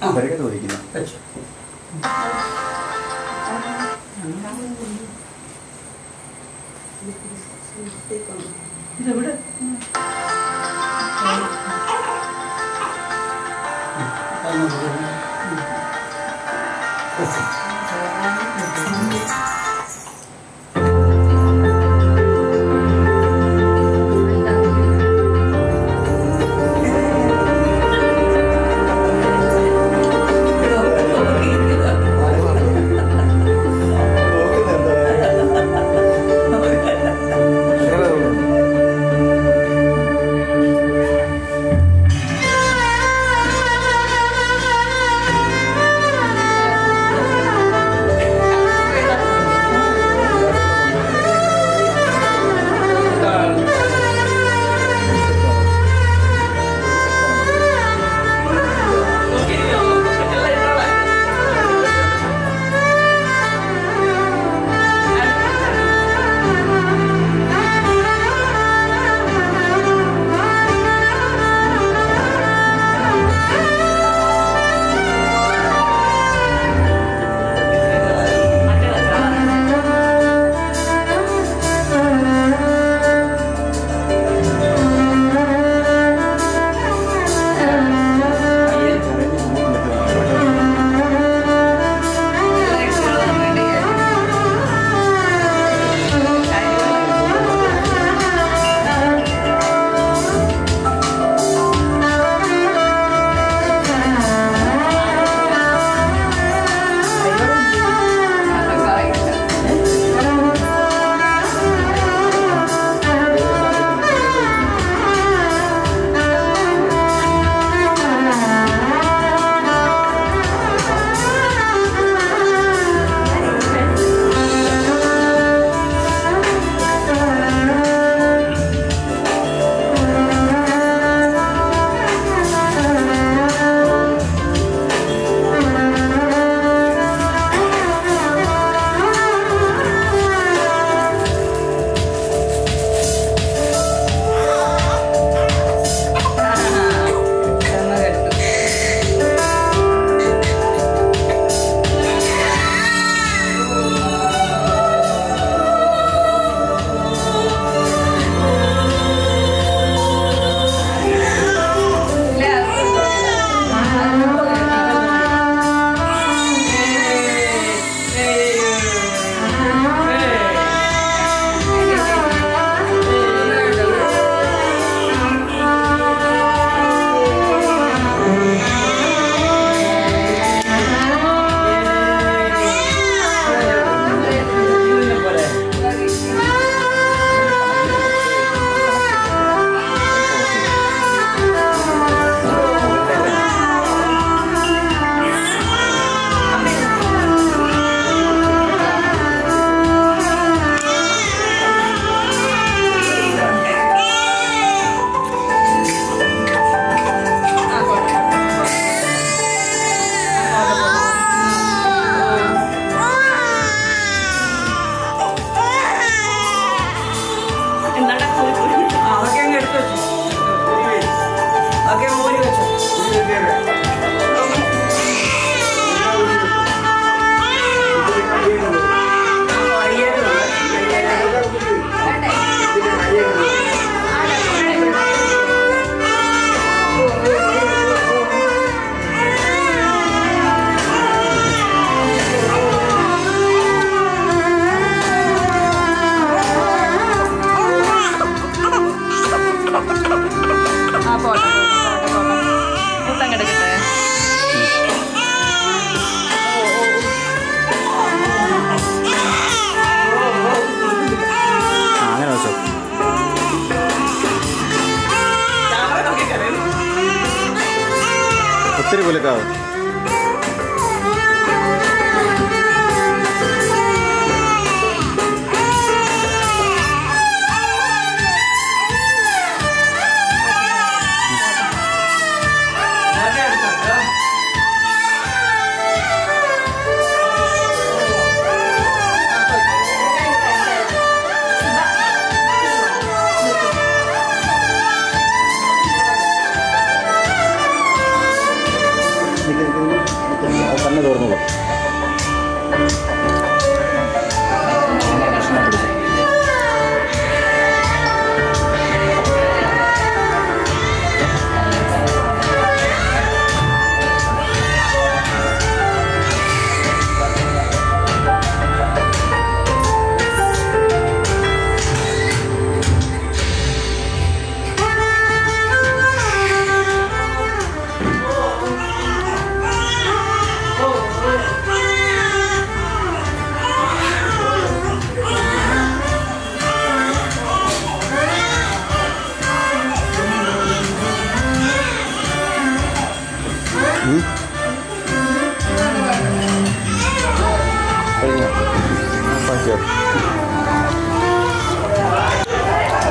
誰がどうできるの 揚げ物りがちょっと。ആ പോട്ടെ. കൂട്ടം കിടക്കട്ടെ അങ്ങനെ വെച്ചോ. ഒത്തിരി പുലക്കാവും. തുറന്നു